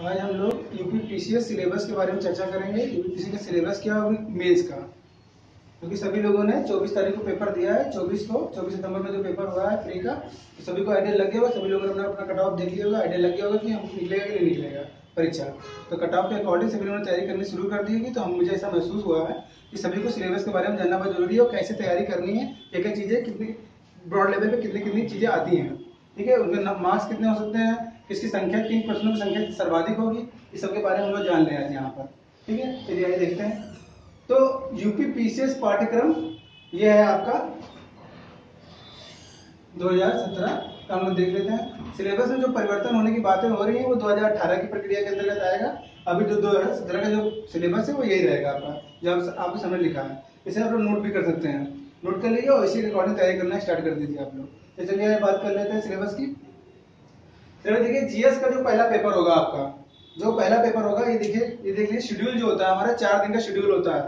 आज हम लोग यूपीपीसीएस सिलेबस के बारे में चर्चा करेंगे। यूपीपीसी का सिलेबस क्या और मेंस का। क्योंकि तो सभी लोगों ने 24 तारीख को पेपर दिया है 24 को 24 सितंबर में जो पेपर हुआ है फ्री का तो सभी को आइडिया लग गया होगा। सभी लोगों ने अपना अपना कट ऑफ़ देख लिया होगा। आइडिया लग गया होगा कि हम निकलेगा कि नहीं निकलेगा परीक्षा। तो कट ऑफ़ के अकॉर्डिंग सभी लोगों ने तैयारी करनी शुरू कर दी होगी। तो हम मुझे ऐसा महसूस हुआ है कि सभी को सिलेबस के बारे में जानना बहुत ज़रूरी है और कैसे तैयारी करनी है क्या क्या चीज़ें कितनी ब्रॉड लेवल पर कितनी कितनी चीज़ें आती हैं। ठीक है? उनके मार्क्स कितने हो सकते हैं? किसकी संख्या, किन प्रश्नों की संख्या सर्वाधिक होगी? इस सब के बारे में हम लोग जान रहे हैं यहाँ पर। ठीक है? चलिए आइए देखते हैं। तो यूपी पीसीएस पाठ्यक्रम, ये है आपका 2017 का हम लोग देख लेते हैं। सिलेबस में जो परिवर्तन होने की बातें हो रही है, वो 2018 की प्रक्रिया के अंतर्गत आएगा। अभी जो 2017 का जो सिलेबस है, वो यही रहेगा आपका, जो आपको समय लिखा है। इसे आप लोग नोट भी कर सकते हैं। नोट कर लीजिए और इसी के अकॉर्डिंग तैयारी करना स्टार्ट कर दीजिए आप लोग। तो चलिए बात कर लेते हैं सिलेबस की। देखिए जीएस का जो पहला पेपर होगा आपका, जो पहला पेपर होगा, ये देखिए, ये देख लीजिए शेड्यूल जो होता है, हमारा चार दिन का शेड्यूल होता है।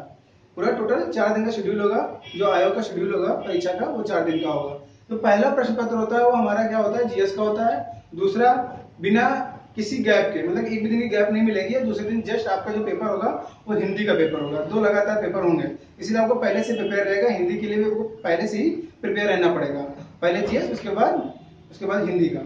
पूरा टोटल चार दिन का शेड्यूल होगा, जो आयोग का शेड्यूल होगा, परीक्षा का, वो चार दिन का होगा। तो पहला प्रश्न पत्र होता है, वो हमारा क्या होता है? जीएस का होता है। दूसरा, बिना किसी गैप के मतलब एक भी दिन की गैप नहीं मिलेगी दूसरे दिन जस्ट आपका जो पेपर होगा, वो हिंदी का पेपर होगा। दो लगातार पेपर होंगे। इसलिए आपको पहले से प्रिपेयर रहेगा, हिंदी के लिए भी पहले से ही प्रिपेयर रहना पड़ेगा। पहले जीएस उसके बाद उसके बाद हिंदी का।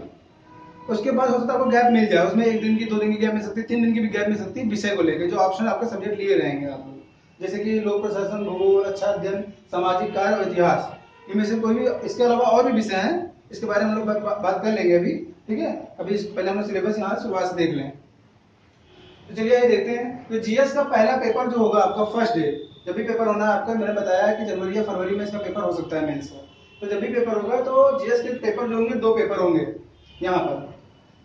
उसके बाद हो सकता है आपको गैप मिल जाए, उसमें एक दिन की, दो दिन की गैप मिल सकती है, तीन दिन की भी गैप मिल सकती है विषय को लेकर जो ऑप्शन आपके सब्जेक्ट लिए रहेंगे आप लोग। जैसे कि लोक प्रशासन, भूगोल अच्छा अध्ययन, सामाजिक कार्य और इतिहास, इनमें से कोई भी, इसके अलावा और भी विषय हैं, इसके बारे में हम लोग बात कर लेंगे अभी, ठीक है? अभी पहले हम लोग सिलेबस यहाँ शुरुआत से देख लें। तो चलिए ये देखते हैं तो जीएस का पहला पेपर जो होगा आपका फ़र्स्ट डे जब भी पेपर होना है आपका, मैंने बताया कि जनवरी या फरवरी में इसका पेपर हो सकता है मेन्स का। तो जब भी पेपर होगा तो जीएस के पेपर जो होंगे, दो पेपर होंगे यहाँ पर।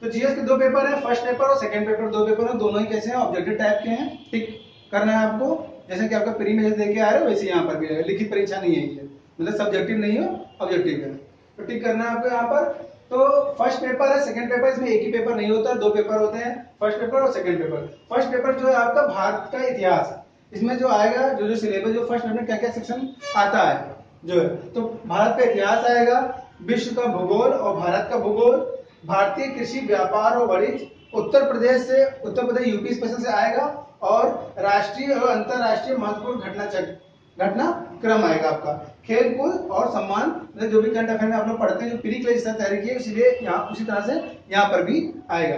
तो जीएस के दो पेपर है फ़र्स्ट पेपर और सेकंड पेपर दो पेपर है, दोनों ही कैसे हैं ऑब्जेक्टिव टाइप के हैं ठीक करना है आपको। जैसे कि आपका प्री में जैसे देके आ रहे हो, वैसे यहाँ पर भी लिखित परीक्षा नहीं है ये। मतलब सब्जेक्टिव नहीं हो ऑब्जेक्टिव है। तो ठीक करना है आपको यहाँ पर। तो फ़र्स्ट पेपर है सेकंड पेपर इसमें एक ही पेपर नहीं होता, दो पेपर होते हैं फ़र्स्ट पेपर और सेकंड पेपर फ़र्स्ट पेपर जो है आपका भारत का इतिहास। इसमें जो आएगा, जो जो सिलेबस जो फ़र्स्ट पेपर क्या क्या सेक्शन आता है? जो है। तो भारत का इतिहास आएगा, विश्व का भूगोल और भारत का भूगोल। भारतीय कृषि व्यापार और वाणिज्य उत्तर प्रदेश से, उत्तर प्रदेश यूपी स्पेशल से आएगा और राष्ट्रीय और अंतरराष्ट्रीय महत्वपूर्ण घटना चक्र, घटना क्रम आएगा आपका। खेल कूद और सम्मान मतलब जो भी करंट अफेयर में आप लोग पढ़ते हैं, जो प्री क्लेज तैयारी की है, इसलिए यहाँ, उसी तरह से यहाँ पर भी आएगा।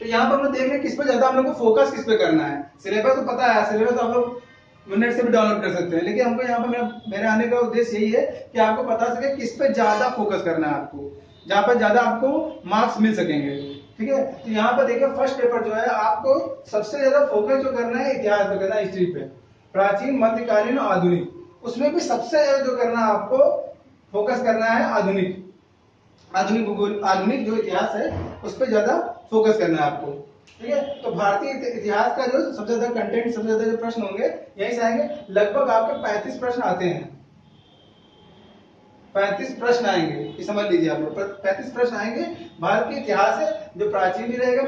तो यहाँ पर हम देख रहे हैं किस पे ज़्यादा हम लोग को फोकस किस पे करना है। सिलेबस तो पता है सिलेबस तो आप लोग नेट से भी डाउनलोड कर सकते हैं। लेकिन हमको यहाँ पर मेरे आने का उद्देश्य यही है कि आपको पता सके किस पे ज़्यादा फोकस करना है आपको। जहाँ पर ज़्यादा आपको मार्क्स मिल सकेंगे। ठीक है? तो यहाँ पर देखिए फ़र्स्ट पेपर जो है, आपको सबसे ज़्यादा फोकस जो करना है, इतिहास पे करना हिस्ट्री पे। प्राचीन, मध्यकालीन और आधुनिक। उसमें भी सबसे ज़्यादा जो करना है, आपको फोकस करना है आधुनिक। आधुनिक भूगोल आधुनिक जो इतिहास है, उस पर ज़्यादा फोकस करना है आपको। ठीक है? तो भारतीय इतिहास का जो सबसे ज़्यादा कंटेंट सबसे ज़्यादा जो प्रश्न होंगे, यही से आएँगे लगभग आपके पैंतीस प्रश्न आते हैं। पैंतीस प्रश्न आएँगे। ये समझ लीजिए आप लोग। पैंतीस प्रश्न आएँगे। भारत के इतिहास है, जो प्राचीन भी रहेगा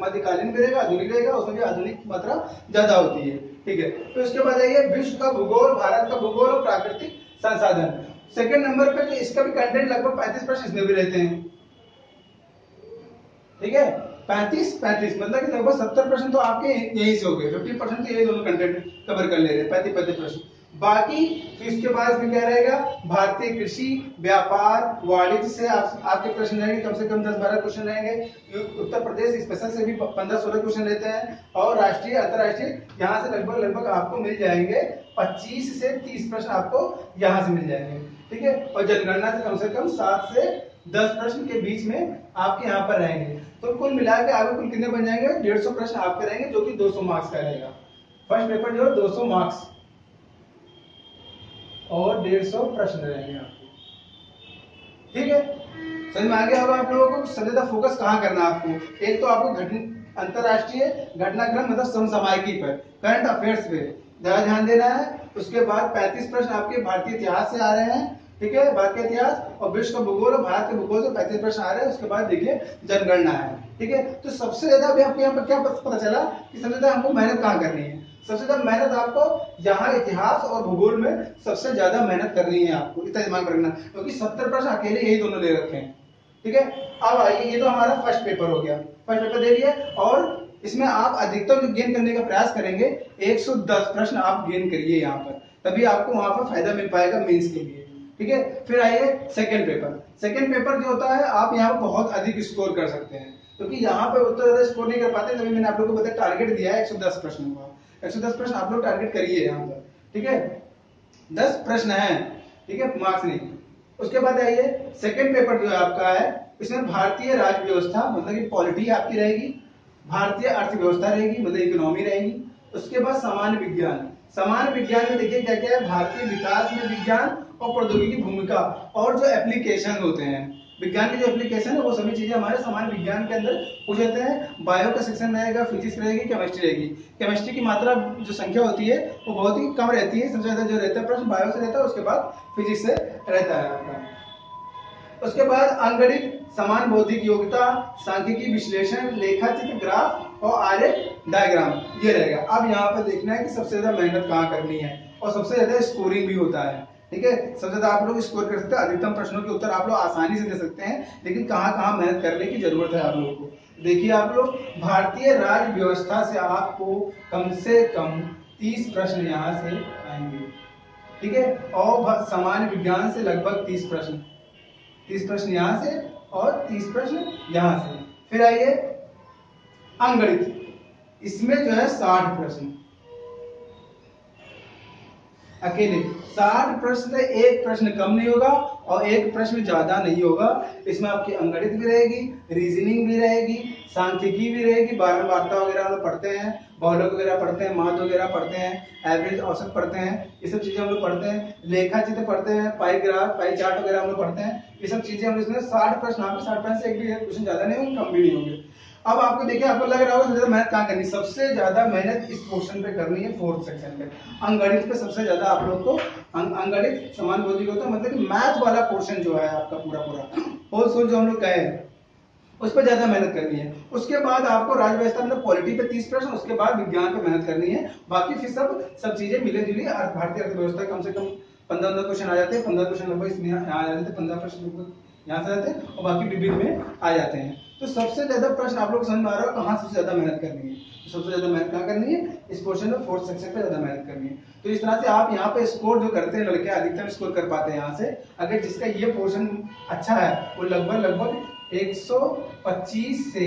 मध्यकालीन भी रहेगा, आधुनिक रहेगा, उसमें भी आधुनिक मात्रा ज़्यादा होती है। ठीक है? तो इसके बाद आइए, विश्व का भूगोल, भारत का भूगोल और प्राकृतिक संसाधन। सेकंड नंबर पे तो इसका भी कंटेंट लगभग पैंतीस प्रश्न इसमें भी रहते हैं। ठीक है? पैंतीस पैंतीस मतलब कि लगभग सत्तर प्रश्न तो आपके यही से हो गए। फिफ्टी परसेंट यही दोनों कंटेंट कवर कर ले रहे हैं। पैंतीस पैंतीस प्रश्न बाकी फिर इसके बाद में क्या रहेगा? भारतीय कृषि व्यापार वाणिज्य से आप, आपके प्रश्न रहेंगे कम से कम दस बारह क्वेश्चन रहेंगे। उत्तर प्रदेश स्पेशल से भी पंद्रह सोलह क्वेश्चन रहते हैं। और राष्ट्रीय अंतरराष्ट्रीय यहाँ से लगभग लगभग आपको मिल जाएँगे पच्चीस से तीस प्रश्न आपको यहाँ से मिल जाएँगे। ठीक है? और जनगणना से कम से कम सात से दस प्रश्न के बीच में आपके यहाँ पर रहेंगे। तो कुल मिला के आपके कुल कितने बन जाएँगे? डेढ़ सौ प्रश्न आपके रहेंगे जो कि दो सौ मार्क्स का रहेगा। फ़र्स्ट पेपर जो है, दो सौ मार्क्स और डेढ़ सौ प्रश्न रहेंगे आपको। ठीक है? समझ में आ गया? होगा आप लोगों को सबसे फोकस कहाँ करना है आपको? एक तो आपको घटना, अंतरराष्ट्रीय घटनाक्रम मतलब समसामयिकी पर करंट अफेयर्स पे। ज़्यादा ध्यान देना है। उसके बाद 35 प्रश्न आपके भारतीय इतिहास से आ रहे हैं। ठीक है भारत का इतिहास और विश्व का भूगोल भारत के भूगोल से पैंतीस प्रश्न आ रहे हैं, उसके बाद देखिए जनगणना है, ठीक है? तो सबसे ज़्यादा अभी आपको यहाँ पर क्या पता चला कि सबसे ज़्यादा हमको मेहनत कहाँ करनी है? सबसे ज़्यादा मेहनत आपको यहाँ इतिहास और भूगोल में सबसे ज़्यादा मेहनत करनी है आपको, इतना दिमाग रखना। क्योंकि सत्तर प्रश्न अकेले यही दोनों दे रखे हैं, ठीक है? अब आइए, ये तो हमारा फ़र्स्ट पेपर हो गया। फ़र्स्ट पेपर दे दिया और इसमें आप अधिकतम गेन करने का प्रयास करेंगे। 110 प्रश्न आप गेन करिए यहाँ पर, तभी आपको वहाँ पर फ़ायदा मिल पाएगा मेंस के लिए। ठीक है? फिर आइए सेकंड पेपर सेकंड पेपर जो होता है, आप यहाँ बहुत अधिक स्कोर कर सकते हैं। क्योंकि तो यहाँ पर उतना ज़्यादा स्कोर नहीं कर पाते, तभी मैंने आप लोग को बताया टारगेट दिया है 110 प्रश्न का 110 प्रश्न आप लोग टारगेट करिए यहाँ पर। ठीक है? 10 प्रश्न है। ठीक है? मार्क्स नहीं। उसके बाद आइए सेकंड पेपर जो है आपका है, इसमें भारतीय राज्य व्यवस्था मतलब कि पॉलिटी आपकी रहेगी, भारतीय अर्थव्यवस्था रहेगी मतलब इकोनॉमी रहेगी। उसके बाद सामान्य विज्ञान। सामान्य विज्ञान में देखिए क्या क्या है? भारतीय विकास में विज्ञान और प्रौद्योगिकी भूमिका और जो एप्लीकेशन होते हैं, विज्ञान की जो एप्लीकेशन है, वो सभी चीज़ें हमारे सामान्य विज्ञान के अंदर पूछ जाते हैं। बायो का सेक्शन रहेगा फिजिक्स रहेगी केमिस्ट्री रहेगी। केमिस्ट्री की मात्रा जो संख्या होती है, वो बहुत ही कम रहती है, सबसे ज़्यादा जो रहता है, प्रश्न बायो से रहता है, उसके बाद फिजिक्स से रहता है। उसके बाद अंगणित समान बौद्धिक योग्यता, सांख्यिकी विश्लेषण लेखा चित्र ग्राफ और आर्य डायग्राम ये रहेगा। अब यहाँ पर देखना है कि सबसे ज़्यादा मेहनत कहाँ करनी है और सबसे ज़्यादा स्कोरिंग भी होता है। ठीक है? सबसे ज़्यादा आप लोग स्कोर कर सकते हैं, अधिकतम प्रश्नों के उत्तर आप लोग आसानी से दे सकते हैं, लेकिन कहाँ कहाँ मेहनत करने की ज़रूरत है आप लोगों को? देखिए आप लोग, भारतीय राज्य व्यवस्था से आपको कम से कम तीस प्रश्न यहाँ से आएँगे। ठीक है? और सामान्य विज्ञान से लगभग तीस प्रश्न। तीस प्रश्न यहाँ से और तीस प्रश्न यहाँ से। फिर आइए, अंगणित। इसमें जो है साठ प्रश्न। अकेले। साठ प्रश्न से एक प्रश्न कम नहीं होगा और एक प्रश्न ज़्यादा नहीं होगा। इसमें आपकी अंगणित भी रहेगी रीजनिंग भी रहेगी, सांख्यिकी भी रहेगी, बारह वार्ता वगैरह हम पढ़ते हैं बहुलक वगैरह पढ़ते हैं माध वगैरह पढ़ते हैं एवरेज औसत पढ़ते हैं, ये सब चीज़ें हम लोग पढ़ते हैं लेखा चित्र पढ़ते हैं, पाई ग्राफ, पाई चार्ट वगैरह हम लोग पढ़ते हैं, ये सब चीज़ें हम इसमें साठ प्रश्न, आपके साठ प्रश्न से एक भी क्वेश्चन ज़्यादा नहीं होंगे, कम भी नहीं होंगे। अब आपको देखिए, आपको लग रहा होगा सबसे मेहनत कहाँ करनी सबसे ज़्यादा मेहनत इस पोर्शन पे करनी है फोर्थ सेक्शन पे। अंगणित पे सबसे ज़्यादा आप लोग को अंगणित, समान बौद्धिक होता है मतलब कि मैथ वाला पोर्शन जो है आपका पूरा पूरा होल सोल जो हम लोग कहे उस पर ज़्यादा मेहनत करनी है। उसके बाद आपको राज्य व्यवस्था मतलब पॉलिटी पे तीस प्रश्न, उसके बाद विज्ञान पे मेहनत करनी है। बाकी फिर सब सब चीज़ें मिले जुली भारतीय अर्थव्यवस्था कम से कम पंद्रह पंद्रह क्वेश्चन आ जाते हैं। पंद्रह क्वेश्चन लगभग इसमें आ जाते हैं, पंद्रह प्रश्न यहाँ से आते हैं और बाकी विभिन्न में आ जाते हैं। तो सबसे ज़्यादा प्रश्न आप लोग समझ में आ रहा है, कहाँ सबसे ज़्यादा मेहनत करनी है? तो सबसे ज़्यादा मेहनत कहाँ करनी है? इस पोर्शन में फोर्थ सेक्शन पे ज़्यादा मेहनत करनी है। तो इस तरह से आप यहाँ पे स्कोर जो करते हैं, लड़के अधिकतम स्कोर कर पाते हैं यहाँ से। अगर जिसका ये पोर्शन अच्छा है, वो लगभग लगभग 125 से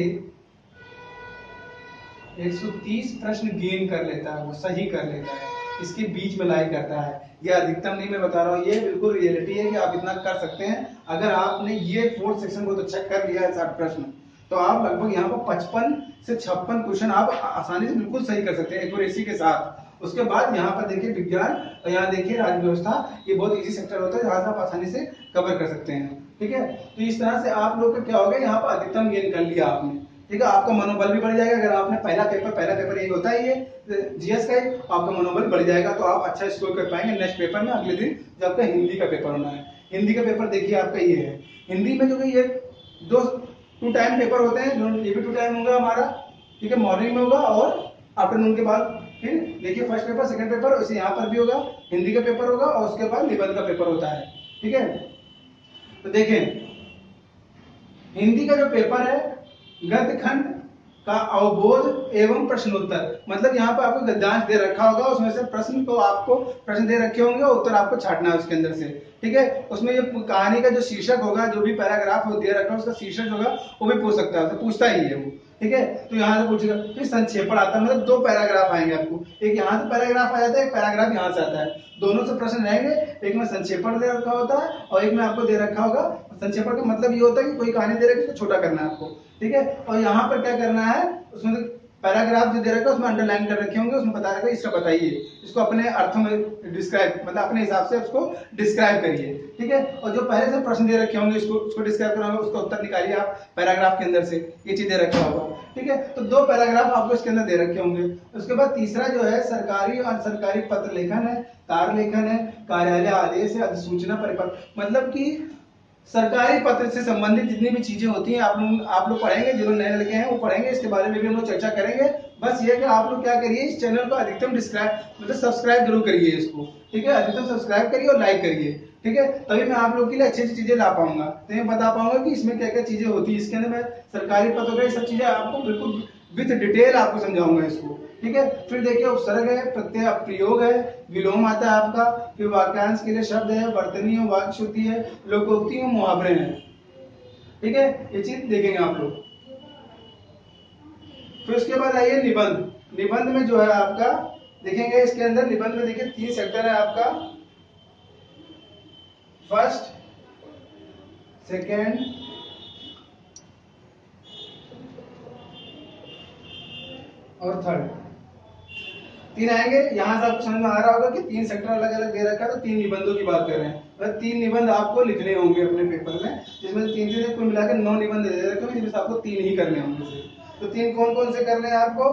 130 प्रश्न गेन कर लेता है, वो सही कर लेता है। इसके बीच में लाई करता है। ये अधिकतम नहीं मैं बता रहा हूँ, ये बिल्कुल रियलिटी है कि आप इतना कर सकते हैं। अगर आपने ये फोर्थ सेक्शन बहुत अच्छा कर लिया है प्रश्न तो आप लगभग यहाँ पर पचपन से छप्पन क्वेश्चन आप आसानी से बिल्कुल सही कर सकते हैं एक्यूरेसी के साथ। उसके बाद यहाँ पर देखिए विज्ञान, और यहाँ देखिए राज्य व्यवस्था ये बहुत इजी सेक्टर होता है, जहाँ से आप आसानी से कवर कर सकते हैं। ठीक है? तो इस तरह से आप लोग का क्या हो गया, यहाँ पर अधिकतम गेन कर लिया आपने। ठीक है? आपका मनोबल भी बढ़ जाएगा, अगर आपने पहला पेपर पहला पेपर यही होता है, ये जीएस का आपका मनोबल बढ़ जाएगा तो आप अच्छा स्कोर कर पाएँगे नेक्स्ट पेपर में, अगले दिन जब आपका हिंदी का पेपर होना है। हिंदी का पेपर देखिए आपका ये है। हिंदी में जो कि ये दो टू टाइम पेपर होते हैं ये भी टू टाइम होगा हमारा, ठीक है मॉर्निंग में होगा और आफ्टरनून के बाद फिर देखिए फ़र्स्ट पेपर सेकंड पेपर उसे यहाँ पर भी होगा, हिंदी का पेपर होगा और उसके बाद निबंध का पेपर होता है, ठीक है? तो देखें, हिंदी का जो पेपर है गद्य खंड का अवबोध एवं प्रश्नोत्तर। मतलब यहाँ पर आपको गद्यांश दे रखा होगा, उसमें से प्रश्न को आपको प्रश्न दे रखे होंगे उत्तर आपको छाटना है उसके अंदर से। ठीक है? उसमें ये कहानी का जो शीर्षक होगा, जो भी पैराग्राफ दे रखा है, उसका शीर्षक होगा, वो भी पूछ सकता है तो पूछता ही है वो। ठीक है? तो यहाँ से पूछेगा, फिर संक्षेपण आता है मतलब दो पैराग्राफ आएँगे आपको। एक यहाँ से पैराग्राफ आ जाता है, एक पैराग्राफ यहाँ से आता है। दोनों से प्रश्न रहेंगे, एक में संक्षेपण दे रखा होता है और एक में आपको दे रखा होगा। संक्षेपण का मतलब ये होता है कि कोई कहानी दे रखी तो छोटा करना है आपको। ठीक है? और यहाँ पर क्या करना है, उसमें तो पैराग्राफ जो दे रखा है, उसमें अंडरलाइन कर रखे होंगे, उसमें बता रखा है, इसका बताइए। इसको अपने अर्थों में डिस्क्राइब मतलब अपने हिसाब से उसको डिस्क्राइब करिए। ठीक है? और जो पहले से प्रश्न दे रखे होंगे उसको उसको डिस्क्राइब करना होगा, उसका उत्तर निकालिए आप पैराग्राफ के अंदर से। ये चीज़ दे रखा होगा। ठीक है? तो दो पैराग्राफ आपको इसके अंदर दे रखे होंगे। उसके बाद तीसरा जो है, सरकारी और सरकारी पत्र लेखन है, तार लेखन है, कार्यालय आदेश है, अधिसूचना परिपत्र। मतलब की सरकारी पत्र से संबंधित जितनी भी चीज़ें होती हैं, आप लोग आप लोग पढ़ेंगे, जो नए लड़के हैं, वो पढ़ेंगे, इसके बारे में भी हम लोग चर्चा करेंगे। बस ये कि आप लोग क्या करिए, इस चैनल को अधिकतम डिस्क्राइब मतलब सब्सक्राइब ज़रूर करिए इसको, ठीक है? अधिकतम सब्सक्राइब करिए और लाइक करिए, ठीक है? तभी मैं आप लोग के लिए अच्छी अच्छी चीज़ें ला पाऊँगा। तो मैं बता पाऊँगा कि इसमें क्या क्या चीज़ें होती है। इसके अंदर मैं सरकारी पत्र वगैरह सब चीज़ें आपको बिल्कुल विथ डिटेल आपको समझाऊँगा इसको। ठीक है? फिर देखिए उपसर्ग है, प्रत्यय प्रयोग है, विलोम आता है आपका, फिर वाक्यांश के लिए शब्द है, वर्तनीय वाक्य शुद्धि है, लोकोक्ति और मुहावरे हैं। ठीक है? ये चीज़ देखेंगे आप लोग। फिर उसके बाद आइए निबंध। निबंध में जो है आपका, देखेंगे इसके अंदर, निबंध में देखिए, तीन सेक्टर है आपका। फ़र्स्ट सेकेंड और थर्ड तीन आएँगे, यहाँ से आपको समझ में आ रहा होगा कि तीन सेक्टर अलग अलग दे रखा है तो तीन निबंधों की बात कर रहे हैं। तीन निबंध आपको लिखने होंगे अपने पेपर में, जिसमें तीन तीन कुल मिलाकर नौ निबंध दे रखे हैं जिसमें आपको तीन ही करने होंगे। तो तीन कौन कौन से करने हैं आपको?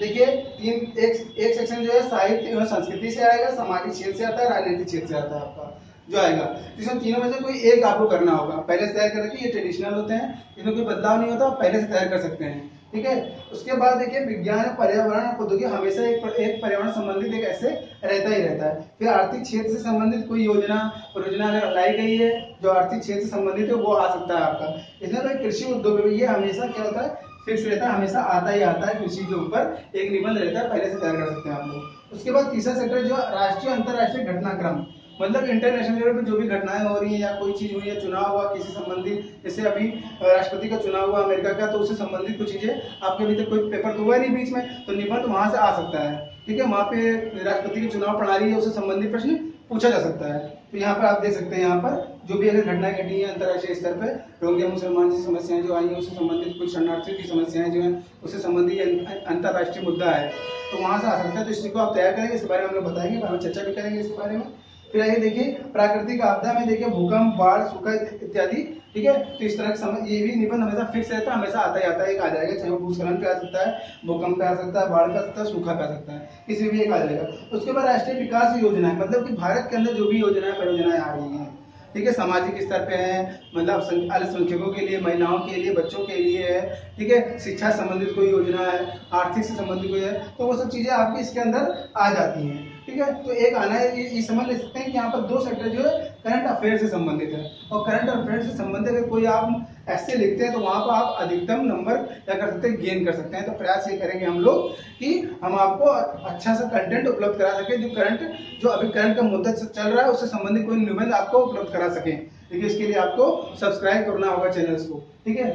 देखिए, तीन, एक एक सेक्शन जो है, साहित्य और संस्कृति से आएगा सामाजिक क्षेत्र से आता है राजनीतिक क्षेत्र से आता है आपका, जो आएगा। इसमें तीनों में से कोई एक आपको करना होगा। पहले से तैयार करके ये ट्रेडिशनल होते हैं। इसमें कोई बदलाव नहीं होता पहले से तैयार कर सकते हैं। ठीक है? उसके बाद देखिए, विज्ञान पर्यावरण प्रौद्योगिकी हमेशा एक एक पर्यावरण संबंधित एक ऐसे रहता ही रहता है। फिर आर्थिक क्षेत्र से संबंधित कोई योजना, परियोजना अगर लाई गई है, जो आर्थिक क्षेत्र से संबंधित है, वो आ सकता है आपका। इसमें कोई कृषि उद्योग ये हमेशा क्या होता है फिक्स रहता है, हमेशा आता ही आता है कृषि के ऊपर, एक निबंध रहता है, पहले से तैयार कर सकते हैं आप लोग। उसके बाद तीसरा सेक्टर जो राष्ट्रीय अंतर्राष्ट्रीय घटनाक्रम। मतलब इंटरनेशनल लेवल पर जो भी घटनाएँ हो रही हैं या कोई चीज़ हुई है, चुनाव हुआ, किसी संबंधित, जैसे अभी राष्ट्रपति का चुनाव हुआ, अमेरिका का तो उससे संबंधित कुछ चीज़ें आपके अभी तक कोई पेपर तो हुआ नहीं बीच में तो निबंध वहाँ से आ सकता है। ठीक है? वहाँ पे राष्ट्रपति की चुनाव प्रणाली है उससे संबंधित प्रश्न पूछा जा सकता है। तो यहाँ पर आप देख सकते हैं यहाँ पर जो भी अगर घटनाएँ घटी है अंतर्राष्ट्रीय स्तर पर रोहिंग्या मुसलमान की समस्याएँ जो आई हैं, उससे संबंधित कुछ शरणार्थियों की समस्याएँ जो है, उससे संबंधित अंतर्राष्ट्रीय मुद्दा है तो वहाँ से आ सकता है। तो इसी को आप तैयार करेंगे, इसके बारे में हम लोग बताएँगे हम चर्चा भी करेंगे इसके बारे में। फिर आइए देखिए, प्राकृतिक आपदा में देखिए, भूकंप, बाढ़, सूखा इत्यादि, ठीक है? तो इस तरह का ये भी निबंध हमेशा फिक्स रहता है, हमेशा आता ही आता है, एक आ जाएगा, चाहे वो भूस्खलन पे आ सकता है, भूकंप पे आ सकता है, बाढ़ पे आ सकता है, सूखा पे आ सकता है, किसी भी एक आ जाएगा। उसके बाद राष्ट्रीय विकास योजना मतलब कि भारत के अंदर जो भी योजनाएँ परियोजनाएँ आ रही हैं, ठीक है? सामाजिक स्तर पे है मतलब अल्पसंख्यकों के लिए, महिलाओं के लिए, बच्चों के लिए है, ठीक है? शिक्षा संबंधित कोई योजना है, आर्थिक से संबंधित कोई है तो वो सब चीज़ें आपकी इसके अंदर आ जाती हैं। ठीक है? तो एक आना है, ये समझ ले सकते हैं कि यहाँ पर दो सेक्टर जो है करंट अफेयर से संबंधित है। और करंट अफेयर से संबंधित अगर कोई आप ऐसे लिखते हैं तो वहाँ पर आप अधिकतम नंबर क्या कर सकते हैं गेन कर सकते हैं। तो प्रयास ये करेंगे हम लोग कि हम आपको अच्छा सा कंटेंट उपलब्ध करा सके, जो करंट जो अभी करंट का मुद्दा चल रहा है, उससे संबंधित कोई निबंध आपको उपलब्ध करा सके। है इसके लिए आपको सब्सक्राइब करना होगा चैनल को, ठीक है?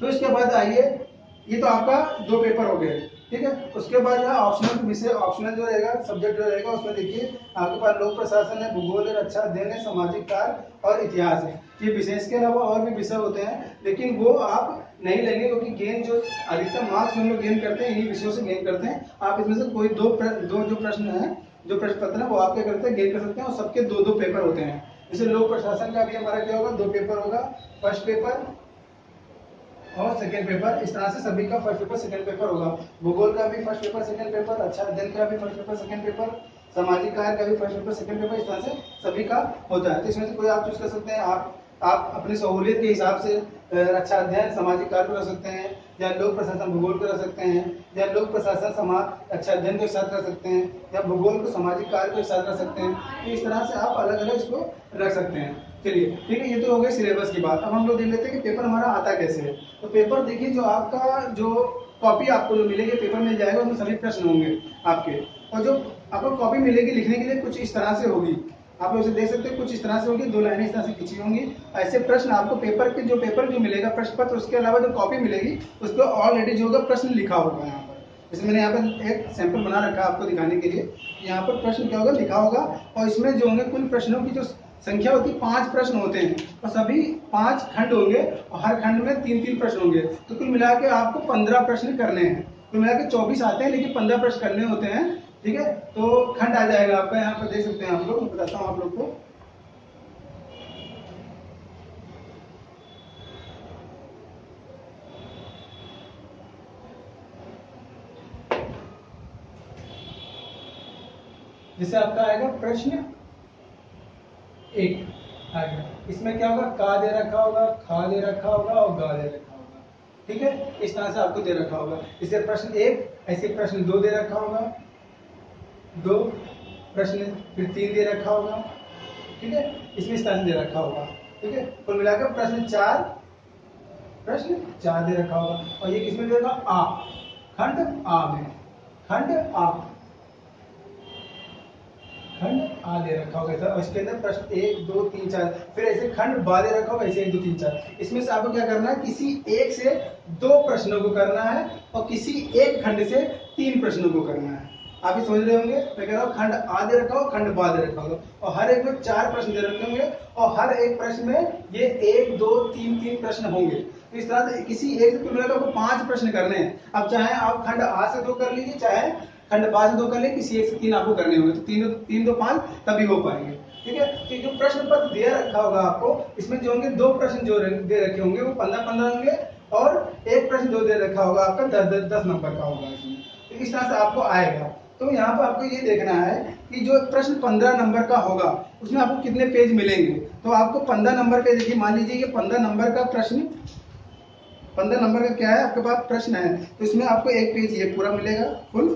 तो इसके बाद आइए, ये तो आपका दो पेपर हो गए। ठीक है? उसके बाद जो है ऑप्शनल विषय ऑप्शनल जो रहेगा सब्जेक्ट जो रहेगा उसमें देखिए आपके पास लोक प्रशासन है भूगोल है रक्षा अध्ययन है सामाजिक कार्य और इतिहास है। ये विषय इसके अलावा और भी विषय होते हैं लेकिन वो आप नहीं लेंगे क्योंकि गेन जो अधिकतम मार्क्स हम लोग गेन करते हैं इन्हीं विषयों से गेन करते हैं। आप इसमें से कोई दो प्र, दो जो प्रश्न है जो प्रश्न पत्र है वो आप क्या करते हैं गेन कर सकते हैं और सबके दो दो पेपर होते हैं। जैसे लोक प्रशासन का भी हमारा क्या होगा दो पेपर होगा। फ़र्स्ट पेपर और सेकंड पेपर इस तरह से सभी का फ़र्स्ट पेपर सेकेंड पेपर होगा। भूगोल का भी फ़र्स्ट पेपर सेकंड पेपर अच्छा अध्ययन का भी फ़र्स्ट पेपर सेकंड पेपर सामाजिक कार्य का भी फ़र्स्ट पेपर सेकंड पेपर इस तरह से सभी का होता है। तो इसमें से कोई आप चूज़ कर सकते हैं। आप आप अपनी सहूलियत के हिसाब से रक्षा अध्ययन सामाजिक कार्य कर सकते हैं। या लोक प्रशासन भूगोल को रख सकते हैं, या लोक प्रशासन समाज अच्छा अध्ययन के साथ रख सकते हैं, या भूगोल को सामाजिक कार्य के साथ रख सकते हैं तो इस तरह से आप अलग अलग इसको रख सकते हैं। चलिए, ठीक है, ये तो हो गया सिलेबस की बात। अब हम लोग देख लेते हैं कि पेपर हमारा आता कैसे है। तो पेपर देखिए, जो आपका जो कॉपी आपको जो मिलेगी पेपर मिल जाएगा, उसमें सभी प्रश्न होंगे आपके। और जो आपको कॉपी मिलेगी लिखने के लिए, कुछ इस तरह से होगी। आप लोग देख सकते हैं, कुछ इस तरह से होगी, दो लाइनें इस तरह से खींची होंगी। ऐसे प्रश्न आपको पेपर के, जो पेपर जो मिलेगा प्रश्न पत्र उसके अलावा जो कॉपी मिलेगी उस पर ऑलरेडी जो होगा प्रश्न लिखा होगा यहाँ पर। जैसे मैंने यहाँ पर एक सैंपल बना रखा है आपको दिखाने के लिए। यहाँ पर प्रश्न क्या होगा? लिखा होगा। और इसमें जो होंगे, कुल प्रश्नों की जो संख्या होती है पाँच प्रश्न होते हैं। और सभी पाँच खंड होंगे, और हर खंड में तीन तीन प्रश्न होंगे। तो कुल मिला के आपको पंद्रह प्रश्न करने हैं। कुल मिला के चौबीस आते हैं, लेकिन पंद्रह प्रश्न करने होते हैं। ठीक है? तो खंड आ जाएगा आपका, यहाँ पर देख सकते हैं आप लोग, मैं बताता हूँ आप लोग को। जैसे आपका आएगा प्रश्न एक आ गया इसमें क्या होगा? का दे रखा होगा, खा दे रखा होगा और गा दे रखा होगा। ठीक है? इस तरह से आपको दे रखा होगा। इसे प्रश्न एक, ऐसे प्रश्न दो दे रखा होगा। दो प्रश्न फिर तीन दे रखा होगा, ठीक है? इसमें इस तरह से दे रखा होगा, ठीक है? कुल मिलाकर प्रश्न चार प्रश्न चार दे रखा होगा। और ये किसमें दे रखा? आ, खंड आ में, खंड आ खंड आ दे रखा होगा। सर और इसके अंदर प्रश्न एक, दो, तीन, चार, फिर ऐसे खंड बा दे रखा होगा, ऐसे एक, दो, तीन, चार। इसमें से आपको क्या करना है? किसी एक से दो प्रश्नों को करना है और किसी एक खंड से तीन प्रश्नों को करना है। आप ये समझ रहे होंगे? मैं कह रहा हूँ, खंड आ दे रखा हो खंड बा दे रखा होगा। और हर एक में चार प्रश्न दे रखे होंगे और हर एक प्रश्न में ये एक, दो, तीन तीन प्रश्न होंगे। तो इस तरह से किसी एक से मिलाकर आपको पाँच प्रश्न करने हैं। अब चाहे आप खंड आ से दो कर लीजिए, चाहे खंड बा से दो कर ले, किसी एक से तीन आपको करने होंगे। तो तीन तीन दो पाँच तभी हो पाएँगे। ठीक है? तो जो प्रश्न पत्र दे रखा होगा आपको, इसमें जो होंगे दो प्रश्न जो दे रखे होंगे, वो पंद्रह पंद्रह होंगे और एक प्रश्न जो दे रखा होगा आपका दस दस नंबर का होगा इसमें। तो इस तरह से आपको आएगा। तो यहाँ पर आपको ये देखना है कि जो प्रश्न पंद्रह नंबर का होगा, उसमें आपको कितने पेज मिलेंगे? तो आपको पंद्रह नंबर पे देखिए, मान लीजिए कि पंद्रह नंबर का प्रश्न, पंद्रह नंबर का क्या है? आपके पास प्रश्न है तो इसमें आपको एक पेज ये पूरा मिलेगा, फुल।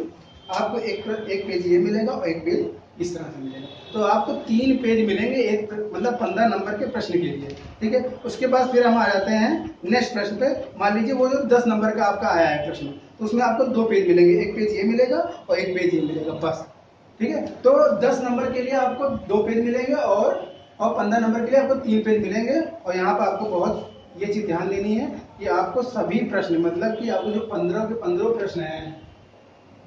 आपको एक एक पेज ये मिलेगा और एक पेज इस तरह से मिलेगा। तो आपको तीन पेज मिलेंगे एक मतलब पंद्रह नंबर के प्रश्न के लिए, ठीक है? उसके बाद फिर हम आ जाते हैं नेक्स्ट प्रश्न पे। मान लीजिए वो जो दस नंबर का आपका आया है प्रश्न उसमें आपको दो पेज मिलेंगे, एक पेज ये मिलेगा और एक पेज ये मिलेगा, बस। ठीक है? तो दस नंबर के लिए आपको दो पेज मिलेंगे और और पंद्रह नंबर के लिए आपको तीन पेज मिलेंगे। और यहाँ पर आपको बहुत ये चीज़ ध्यान देनी है कि आपको सभी प्रश्न मतलब कि आपको जो पंद्रह के पंद्रह प्रश्न हैं,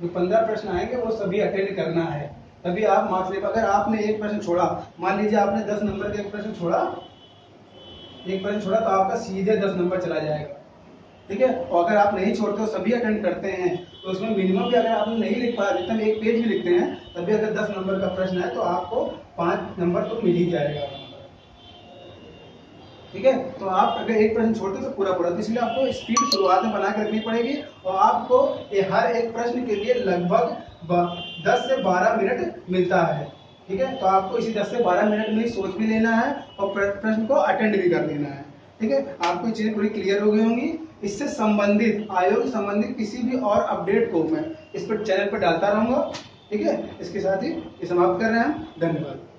जो पंद्रह प्रश्न आएँगे, वो सभी अटेंड करना है। तभी आप मार्क्स ले, अगर आपने एक प्रश्न छोड़ा, मान लीजिए आपने दस नंबर का एक प्रश्न छोड़ा, एक प्रश्न छोड़ा तो आपका सीधे दस नंबर चला जाएगा। ठीक है? और अगर आप नहीं छोड़ते हो सभी अटेंड करते हैं तो उसमें मिनिमम भी अगर आप नहीं लिख पा रहे एक पेज भी लिखते हैं तभी अगर दस नंबर का प्रश्न है तो आपको पाँच नंबर तो मिल ही जाएगा। ठीक है? तो आप अगर एक प्रश्न छोड़ते तो पूरा पूरा। तो इसलिए आपको स्पीड शुरुआत में बना रखनी पड़ेगी, और आपको ये हर एक प्रश्न के लिए लगभग दस से बारह मिनट मिलता है। ठीक है? तो आपको इसी दस से बारह मिनट में सोच भी लेना है, और प्रश्न को अटेंड भी कर लेना है। ठीक है? आपको चीज़ें पूरी क्लियर हो गई होंगी। इससे संबंधित, आयोग संबंधित किसी भी और अपडेट को मैं इस पर चैनल पर डालता रहूँगा। ठीक है? इसके साथ ही समाप्त कर रहे हैं। धन्यवाद।